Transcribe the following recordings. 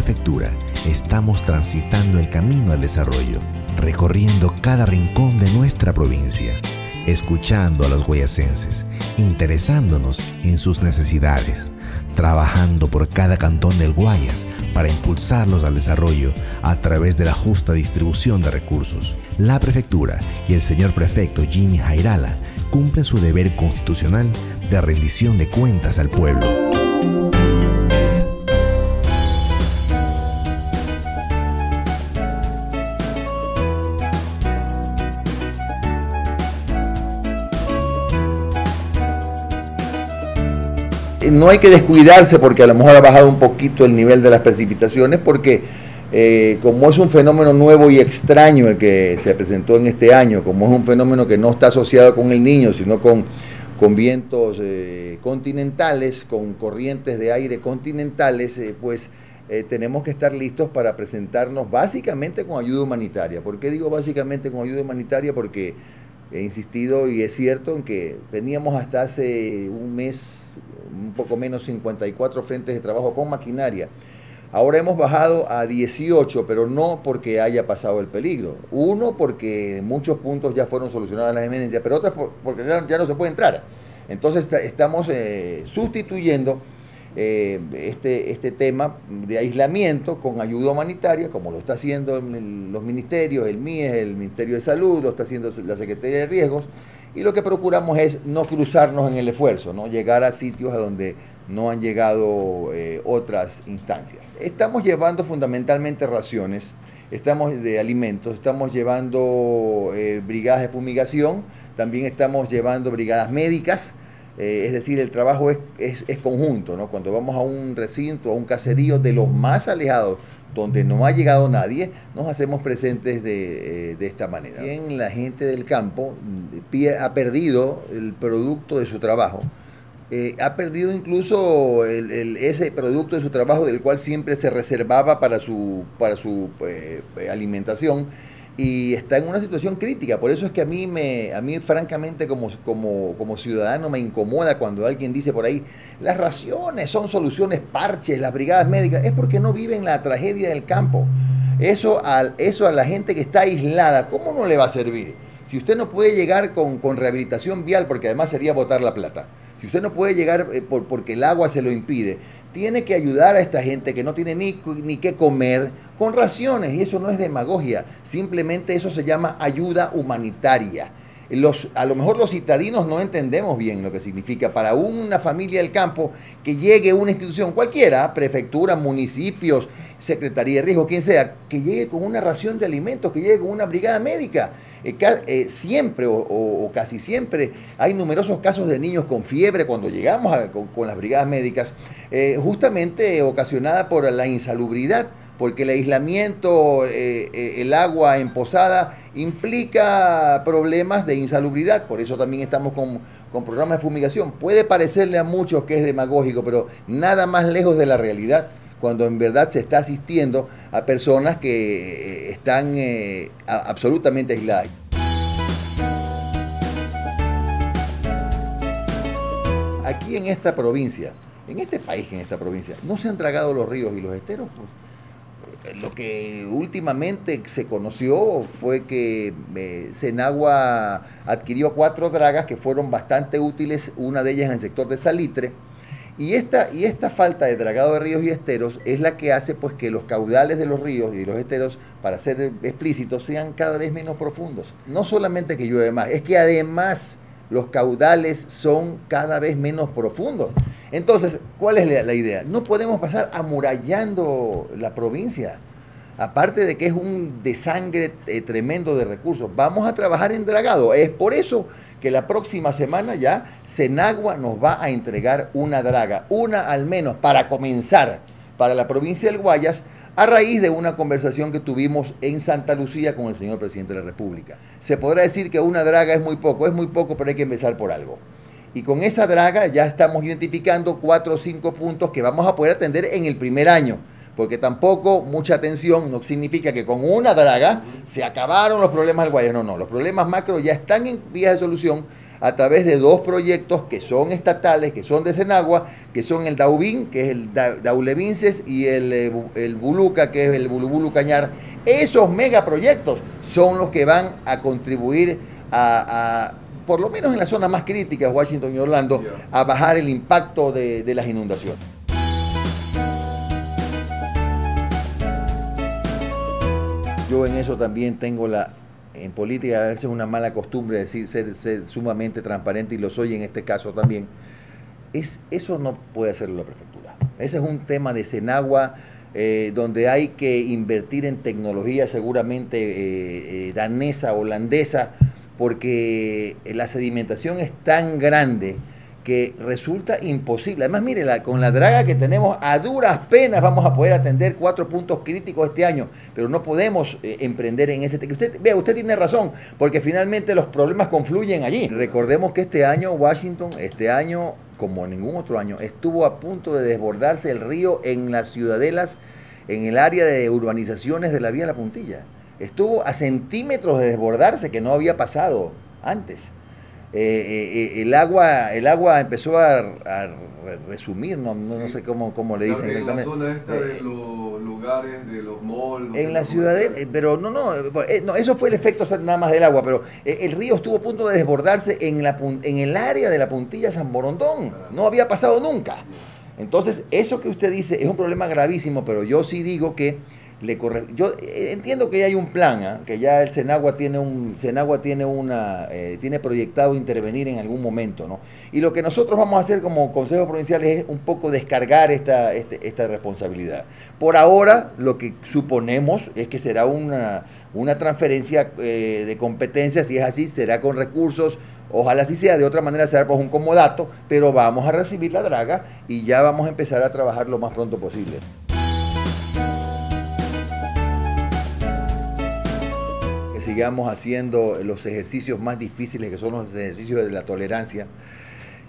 prefectura estamos transitando el camino al desarrollo, recorriendo cada rincón de nuestra provincia, escuchando a los guayacenses, interesándonos en sus necesidades, trabajando por cada cantón del Guayas para impulsarlos al desarrollo a través de la justa distribución de recursos. La prefectura y el señor prefecto Jimmy Jairala cumplen su deber constitucional de rendición de cuentas al pueblo. No hay que descuidarse porque a lo mejor ha bajado un poquito el nivel de las precipitaciones porque eh, como es un fenómeno nuevo y extraño el que se presentó en este año, como es un fenómeno que no está asociado con el niño, sino con, vientos eh, continentales, con corrientes de aire continentales, eh, pues tenemos que estar listos para presentarnos básicamente con ayuda humanitaria. ¿Por qué digo básicamente con ayuda humanitaria? Porque he insistido y es cierto en que teníamos hasta hace un mes un poco menos 54 frentes de trabajo con maquinaria. Ahora hemos bajado a 18, pero no porque haya pasado el peligro. Uno, porque muchos puntos ya fueron solucionadas las emergencias, pero otras porque ya, no se puede entrar. Entonces estamos eh, sustituyendo eh, este, este tema de aislamiento con ayuda humanitaria, como lo está haciendo los ministerios, el MIES, el Ministerio de Salud, lo está haciendo la Secretaría de Riesgos, y lo que procuramos es no cruzarnos en el esfuerzo, no llegar a sitios a donde no han llegado eh, otras instancias. Estamos llevando fundamentalmente raciones, estamos de alimentos, estamos llevando eh, brigadas de fumigación, también estamos llevando brigadas médicas, eh, es decir, el trabajo es, es, conjunto, ¿no? Cuando vamos a un recinto, a un caserío de los más alejados donde no ha llegado nadie, nos hacemos presentes de, eh, esta manera. La gente del campo mm, ha perdido el producto de su trabajo. Eh, ha perdido incluso ese producto de su trabajo del cual siempre se reservaba para su, para su eh, alimentación y está en una situación crítica. Por eso es que a mí, me, a mí francamente, como, como, como ciudadano, me incomoda cuando alguien dice por ahí, las raciones son soluciones parches, las brigadas médicas, es porque no viven la tragedia del campo. Eso a, eso a la gente que está aislada, ¿cómo no le va a servir? Si usted no puede llegar con, con rehabilitación vial, porque además sería botar la plata, si usted no puede llegar eh, por, porque el agua se lo impide, tiene que ayudar a esta gente que no tiene ni, ni qué comer con raciones. Y eso no es demagogia, simplemente eso se llama ayuda humanitaria. Los, a lo mejor los citadinos no entendemos bien lo que significa para una familia del campo que llegue una institución cualquiera, prefectura, municipios, secretaría de riesgo, quien sea, que llegue con una ración de alimentos, que llegue con una brigada médica. Eh, eh, siempre o, casi siempre hay numerosos casos de niños con fiebre cuando llegamos con, las brigadas médicas, eh, justamente ocasionada por la insalubridad porque el aislamiento, el agua en posada implica problemas de insalubridad, por eso también estamos con, programas de fumigación. Puede parecerle a muchos que es demagógico, pero nada más lejos de la realidad cuando en verdad se está asistiendo a personas que eh, están absolutamente aisladas. Aquí en esta provincia, en este país, en esta provincia, no se han tragado los ríos y los esteros. Pues lo que últimamente se conoció fue que eh, Senagua adquirió cuatro dragas que fueron bastante útiles, una de ellas en el sector de Salitre, y esta, y esta falta de dragado de ríos y esteros es la que hace pues, que los caudales de los ríos y los esteros, para ser explícitos, sean cada vez menos profundos. No solamente que llueve más, es que además los caudales son cada vez menos profundos. Entonces, ¿cuál es la, idea? No podemos pasar amurallando la provincia. Aparte de que es un desangre eh, tremendo de recursos, vamos a trabajar en dragado. Es por eso que la próxima semana ya Senagua nos va a entregar una draga, una al menos para comenzar para la provincia del Guayas, a raíz de una conversación que tuvimos en Santa Lucía con el señor presidente de la República. Se podrá decir que una draga es muy poco, es muy poco, pero hay que empezar por algo. Y con esa draga ya estamos identificando cuatro o cinco puntos que vamos a poder atender en el primer año. Porque tampoco mucha atención no significa que con una draga se acabaron los problemas del Guayas. No, no, los problemas macro ya están en vías de solución a través de dos proyectos que son estatales, que son de Senagua, que son el Daubín, que es el Daulevinces, y el, eh, el Buluca, que es el Bulubulu Cañar. Esos megaproyectos son los que van a contribuir a, por lo menos en la zona más crítica, Washington y Orlando, a bajar el impacto de, de las inundaciones. Yo en eso también tengo la en política a veces es una mala costumbre decir ser, sumamente transparente y lo soy en este caso también. Es, eso no puede hacerlo la prefectura. Ese es un tema de Senagua eh, donde hay que invertir en tecnología seguramente eh, eh, danesa, holandesa, porque la sedimentación es tan grande que resulta imposible. Además, mire, con la draga que tenemos, a duras penas vamos a poder atender cuatro puntos críticos este año, pero no podemos eh, emprender en ese... Usted, vea, usted tiene razón, porque finalmente los problemas confluyen allí. Recordemos que este año Washington, este año, como ningún otro año, estuvo a punto de desbordarse el río en las ciudadelas, en el área de urbanizaciones de la Vía La Puntilla. Estuvo a centímetros de desbordarse, que no había pasado antes. Eh, eh, eh, el agua el agua empezó a, resumir, no, no, sé cómo, cómo le dicen En la zona esta de los lugares, de los malls. En la ciudad, pero no, no, no, eso fue el efecto nada más del agua, pero el río estuvo a punto de desbordarse en, la, en el área de la puntilla San Borondón, no había pasado nunca. Entonces, eso que usted dice es un problema gravísimo, pero yo sí digo que le corre... Yo eh, entiendo que hay un plan, ¿ah? que ya el Senagua tiene un Senagua tiene una eh, tiene proyectado intervenir en algún momento, ¿no? Y lo que nosotros vamos a hacer como Consejo Provincial es un poco descargar esta, este, esta responsabilidad. Por ahora, lo que suponemos es que será una, una transferencia eh, de competencias, si es así, será con recursos Ojalá así sea, de otra manera será pues un comodato, pero vamos a recibir la draga y ya vamos a empezar a trabajar lo más pronto posible. Sigamos haciendo los ejercicios más difíciles, que son los ejercicios de la tolerancia,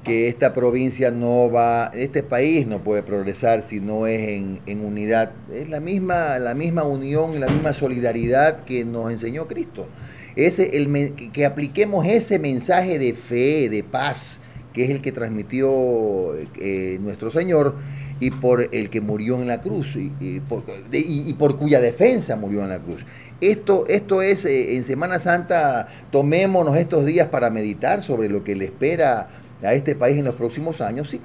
que esta provincia no va, este país no puede progresar si no es en, unidad. Es la misma, la misma unión la misma solidaridad que nos enseñó Cristo. Ese, el, que apliquemos ese mensaje de fe, de paz, que es el que transmitió eh, nuestro Señor y por el que murió en la cruz y, por, y por cuya defensa murió en la cruz. Esto, esto es, eh, en Semana Santa, tomémonos estos días para meditar sobre lo que le espera a este país en los próximos años. Si,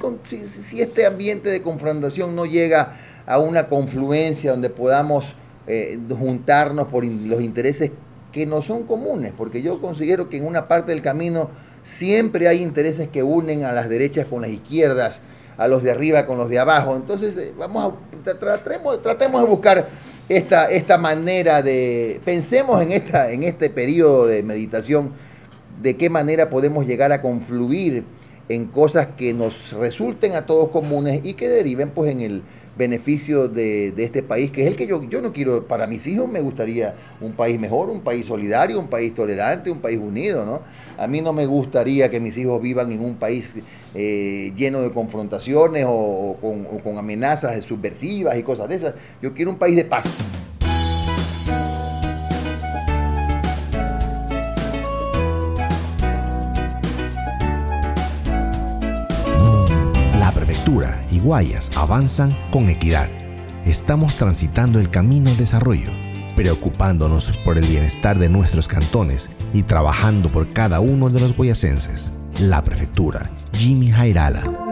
si, este ambiente de confrontación no llega a una confluencia donde podamos eh, juntarnos por los intereses que no son comunes, porque yo considero que en una parte del camino siempre hay intereses que unen a las derechas con las izquierdas, a los de arriba con los de abajo. Entonces, eh, vamos a, tratemos, tratemos de buscar esta, esta manera de, pensemos en, esta, en este periodo de meditación, de qué manera podemos llegar a confluir en cosas que nos resulten a todos comunes y que deriven pues en el beneficio de, este país, que es el que yo, yo no quiero, para mis hijos me gustaría un país mejor, un país solidario, un país tolerante, un país unido, ¿no? A mí no me gustaría que mis hijos vivan en un país eh, lleno de confrontaciones o, con, o con amenazas subversivas y cosas de esas. Yo quiero un país de paz. Guayas avanzan con equidad. Estamos transitando el camino al desarrollo, preocupándonos por el bienestar de nuestros cantones y trabajando por cada uno de los guayasenses. La Prefectura, Jimmy Jairala.